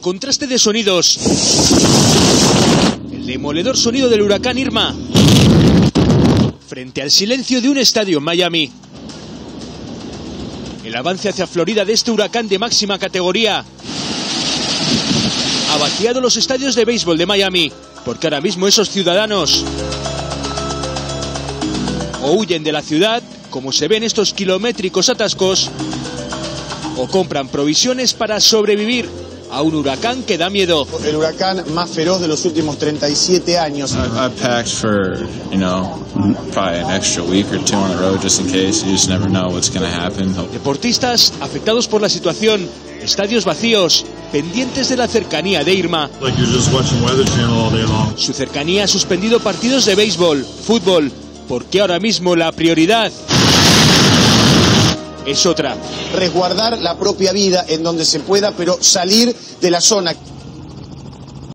contraste de sonidos. El demoledor sonido del huracán Irma. Frente al silencio de un estadio en Miami. El avance hacia Florida de este huracán de máxima categoría ha vaciado los estadios de béisbol de Miami, porque ahora mismo esos ciudadanos o huyen de la ciudad, como se ven estos kilométricos atascos, o compran provisiones para sobrevivir a un huracán que da miedo. El huracán más feroz de los últimos 37 años. I, I packed for, you know, probably an extra week or two on the road just in case. You just never know what's going to happen. Deportistas afectados por la situación, estadios vacíos, pendientes de la cercanía de Irma. Like you're just watching Weather Channel all day long. Su cercanía ha suspendido partidos de béisbol, fútbol, porque ahora mismo la prioridad es otra. Resguardar la propia vida en donde se pueda, pero salir de la zona.